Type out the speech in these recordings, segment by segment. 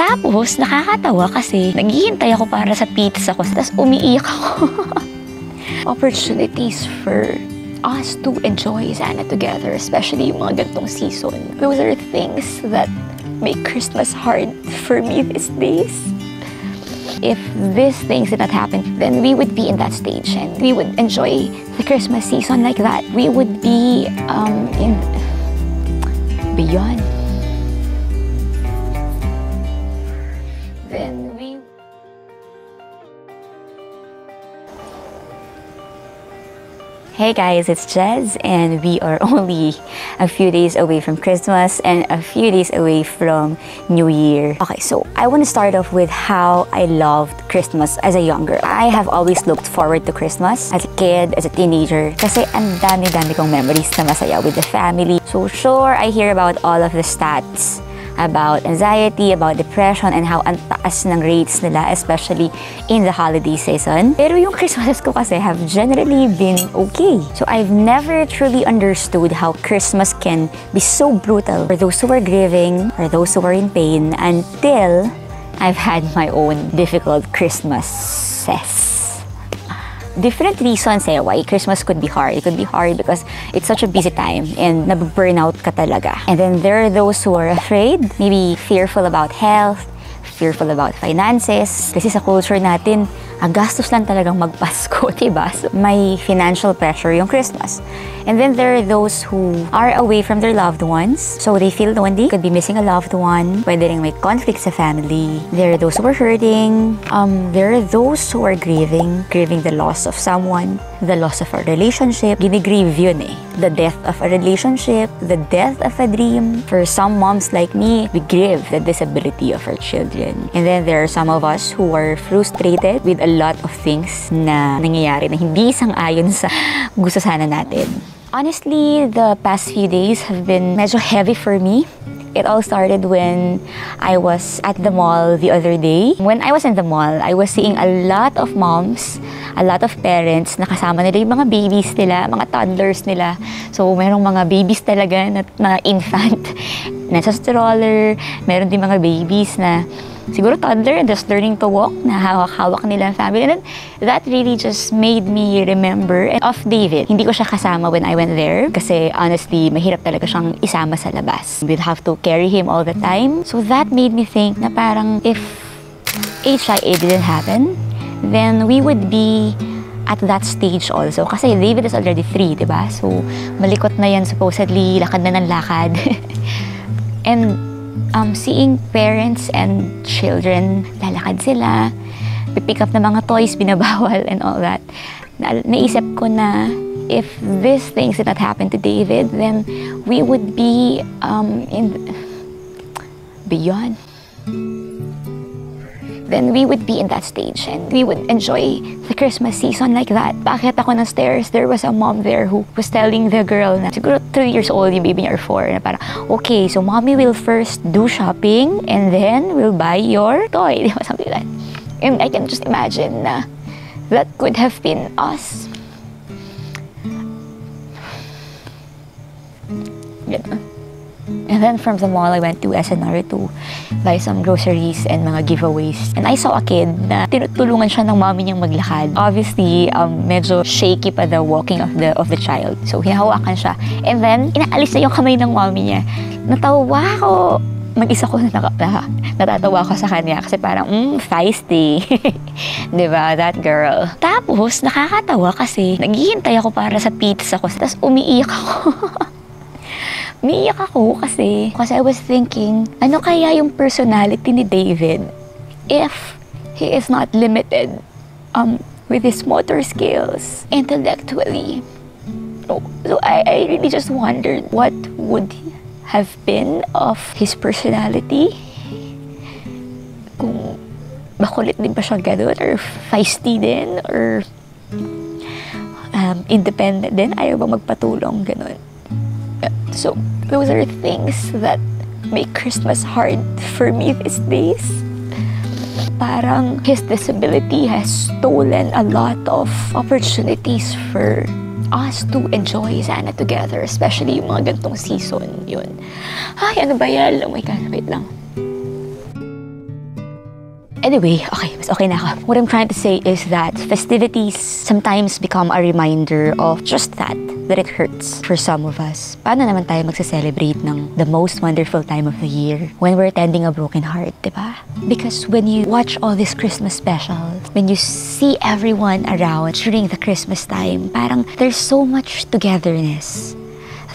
Tapos, nakakatawa kasi naghihintay ako para sa pizza ko. Tapos umiiyak ako. Opportunities for us to enjoy sana together, especially yung mga gantong season. Those are things that make Christmas hard for me these days. If these things did not happen, then we would be in that stage and we would enjoy the Christmas season like that. We would be um, in beyond. Hey guys, it's Jez, and we are only a few days away from Christmas and a few days away from New Year. Okay, so I want to start off with how I loved Christmas as a younger. I have always looked forward to Christmas as a kid, as a teenager, kasi ang dami-dami kong memories na masaya with the family. So sure, I hear about all of the stats about anxiety, about depression, and how ang taas ng rates nila, especially in the holiday season. Pero yung Christmas ko kasi have generally been okay. So I've never truly understood how Christmas can be so brutal for those who are grieving, for those who are in pain, until I've had my own difficult Christmases different reasons eh why Christmas could be hard. It could be hard because it's such a busy time and nab-burnout ka talaga. And then there are those who are afraid, maybe fearful about health, fearful about finances. Kasi sa culture natin, ang gastos lang talagang magpasko, diba? So, may financial pressure yung Christmas. And then there are those who are away from their loved ones. So they feel lonely, could be missing a loved one, pwede rin may conflict sa family. There are those who are hurting. Um, there are those who are grieving, grieving the loss of someone, the loss of a relationship. Ginigrieve yun eh. The death of a relationship, the death of a dream. For some moms like me, we grieve the disability of our children. And then there are some of us who are frustrated with a lot of things na nangyayari na hindi sang-ayon sa gusto sana natin. Honestly, the past few days have been medyo heavy for me. It all started when I was at the mall the other day. When I was in the mall, I was seeing a lot of moms, a lot of parents na kasama nila yung mga babies nila, mga toddlers nila. So, merong mga babies talaga na, na infant, nasa stroller. Meron din mga babies na siguro toddler just learning to walk, na hawak-hawak nila ang family. And that really just made me remember of David. Hindi ko siya kasama when I went there kasi honestly, mahirap talaga siyang isama sa labas. We'd have to carry him all the time. So that made me think na parang if HIA didn't happen, then we would be at that stage also. Kasi David is already three, di ba? So, malikot na yan supposedly, lakad na ng lakad. and um, seeing parents and children, lalakad sila, pipick up na mga toys, binabawal and all that. Na, naisip ko na if these things did not happen to David, then we would be um, in beyond then we would be in that stage and we would enjoy the Christmas season like that. Bakit ako ng stairs, there was a mom there who was telling the girl na siguro 3 years old yung baby niya or 4 na parang, okay, so mommy will first do shopping and then we'll buy your toy. Di ba? Something like that. And I can just imagine na that could have been us. Ganun. And then from the mall, I went to SNR to buy some groceries and mga giveaways. And I saw a kid na tinutulungan siya ng mommy niyang maglakad. Obviously, um, medyo shaky pa the walking of the of the child. So, hinahawakan siya. And then, inaalis na yung kamay ng mommy niya. Natawa ako mag-isa ko na, na natatawa ko sa kanya kasi parang, mm, feisty. ba? That girl. Tapos, nakakatawa kasi naghihintay ako para sa pizza ko. Tapos, umiiyak ako. Umiiyak ako kasi, kasi I was thinking, ano kaya yung personality ni David if he is not limited um, with his motor skills intellectually? So, so I, I really just wondered what would have been of his personality kung makulit din ba siya ganun or feisty din or um, independent din, ayaw ba magpatulong ganun. So, those are things that make Christmas hard for me these days. Parang his disability has stolen a lot of opportunities for us to enjoy sana together, especially yung mga gantong season yun. Ay, ano ba yan? Oh my God, wait lang. Anyway, okay, mas okay na ako. What I'm trying to say is that festivities sometimes become a reminder of just that, that it hurts for some of us. Paano naman tayo magse-celebrate ng the most wonderful time of the year when we're tending a broken heart, di ba? Because when you watch all these Christmas specials, when you see everyone around during the Christmas time, parang there's so much togetherness.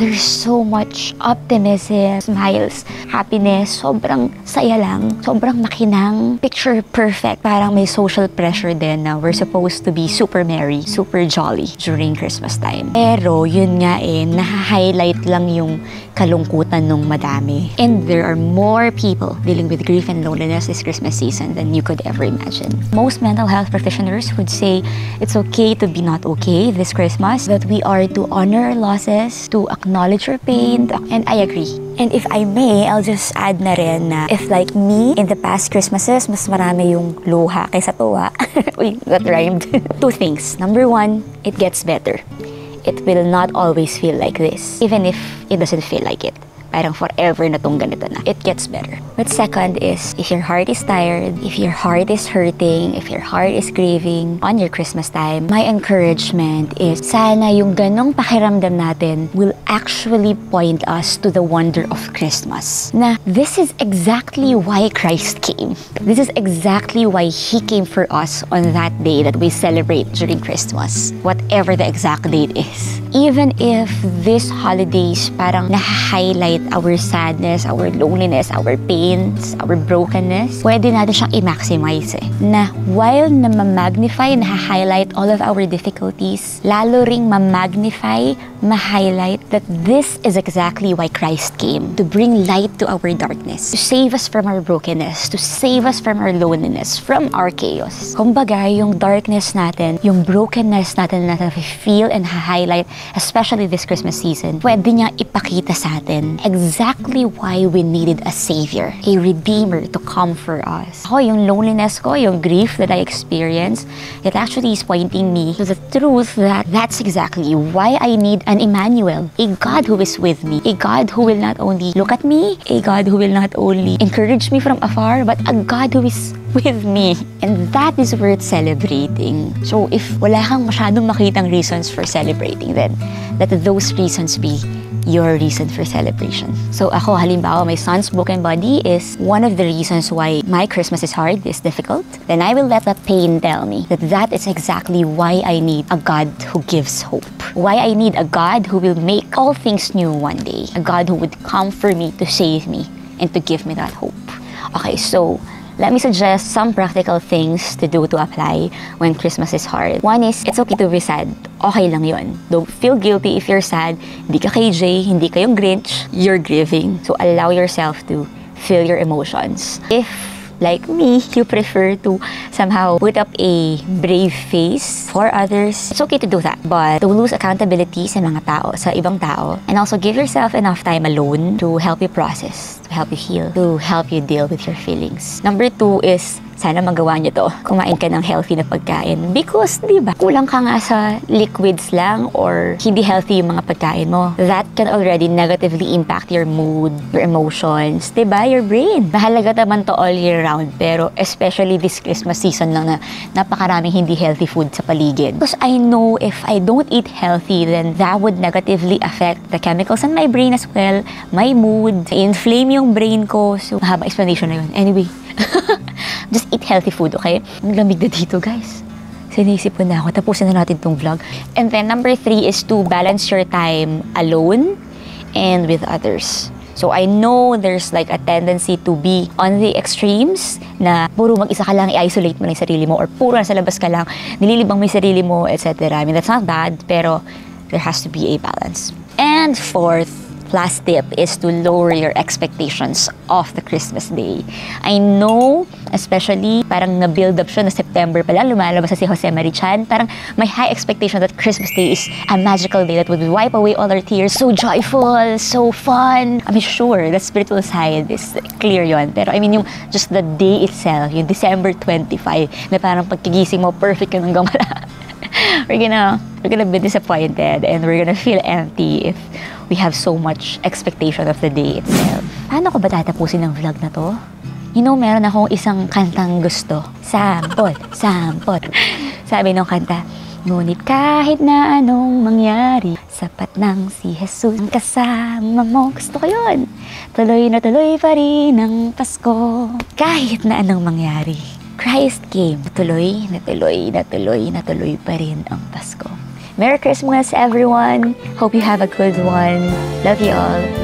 There's so much optimism, smiles, happiness. Sobrang saya lang. Sobrang makinang. Picture perfect. Parang may social pressure din na we're supposed to be super merry, super jolly during Christmas time. Pero yun nga eh, naha-highlight lang yung kalungkutan nung madami. And there are more people dealing with grief and loneliness this Christmas season than you could ever imagine. Most mental health practitioners would say it's okay to be not okay this Christmas, that we are to honor our losses, to acknowledge our pain, and I agree. And if I may, I'll just add na rin na if like me, in the past Christmases, mas marami yung luha kaysa tuwa. Uy, that rhymed. Two things. Number one, it gets better. It will not always feel like this, even if it doesn't feel like it. Parang forever na tong ganito na. It gets better. But second is, if your heart is tired, if your heart is hurting, if your heart is grieving on your Christmas time, my encouragement is, sana yung ganong pakiramdam natin will actually point us to the wonder of Christmas. Na this is exactly why Christ came. This is exactly why He came for us on that day that we celebrate during Christmas. Whatever the exact date is. Even if this holidays parang na-highlight our sadness, our loneliness, our pains, our brokenness, pwede natin siyang i-maximize eh. Na while na ma-magnify, na-highlight all of our difficulties, lalo ring ma-magnify, ma-highlight that this is exactly why Christ came. To bring light to our darkness. To save us from our brokenness. To save us from our loneliness. From our chaos. Kumbaga, yung darkness natin, yung brokenness natin na feel and highlight, especially this Christmas season, pwede niya ipakita sa atin exactly why we needed a savior, a redeemer to come for us. Ako, yung loneliness ko, yung grief that I experienced, it actually is pointing me to the truth that that's exactly why I need an Emmanuel, a God who is with me, a God who will not only look at me, a God who will not only encourage me from afar, but a God who is with me. And that is worth celebrating. So if wala kang masyadong makitang reasons for celebrating, then let those reasons be your reason for celebration. So ako, halimbawa, my son's broken body is one of the reasons why my Christmas is hard, is difficult. Then I will let that pain tell me that that is exactly why I need a God who gives hope. Why I need a God who will make all things new one day. A God who would come for me to save me and to give me that hope. Okay, so let me suggest some practical things to do to apply when Christmas is hard. One is, it's okay to be sad. Okay lang yon. Don't feel guilty if you're sad. Hindi ka KJ, hindi kayong Grinch. You're grieving. So allow yourself to feel your emotions. If like me, you prefer to somehow put up a brave face for others, it's okay to do that. But to lose accountability sa mga tao, sa ibang tao, and also give yourself enough time alone to help you process, to help you heal, to help you deal with your feelings. Number two is sana magawa nyo to. Kumain ka ng healthy na pagkain. Because, di ba, kulang ka nga sa liquids lang or hindi healthy yung mga pagkain mo. That can already negatively impact your mood, your emotions, di ba, your brain. Mahalaga naman to all year round. Pero especially this Christmas season lang na napakaraming hindi healthy food sa paligid. Because I know if I don't eat healthy, then that would negatively affect the chemicals in my brain as well, my mood, inflame yung brain ko. So, mahaba explanation na yun. Anyway, just eat healthy food, okay? Ang lamig na dito, guys. Sinisip ko na ako. Tapusin na natin tong vlog. And then, number three is to balance your time alone and with others. So, I know there's like a tendency to be on the extremes na puro mag-isa ka lang, i-isolate mo na yung sarili mo or puro nasa labas ka lang, nililibang mo yung sarili mo, etc. I mean, that's not bad, pero there has to be a balance. And fourth, last tip is to lower your expectations of the Christmas day. I know, especially, parang na-build up siya na September pa lang, lumalabas na si Jose Marichan, parang may high expectation that Christmas day is a magical day that would wipe away all our tears. So joyful, so fun. I mean, sure, the spiritual side is clear yon Pero I mean, yung just the day itself, yung December 25, na parang pagkigising mo, perfect yun hanggang wala. We're gonna we're gonna be disappointed and we're gonna feel empty if we have so much expectation of the day itself. Paano ko ba tatapusin ang vlog na to? You know, meron akong isang kantang gusto. Sample, sample. Sabi nung kanta, Ngunit kahit na anong mangyari, sapat nang si Jesus ang kasama mo. Gusto ko yun. Tuloy na tuloy pa rin ang Pasko. Kahit na anong mangyari, Christ came. Tuloy na tuloy na tuloy na tuloy pa rin ang Pasko. Merry Christmas, everyone. Hope you have a good one. Love you all.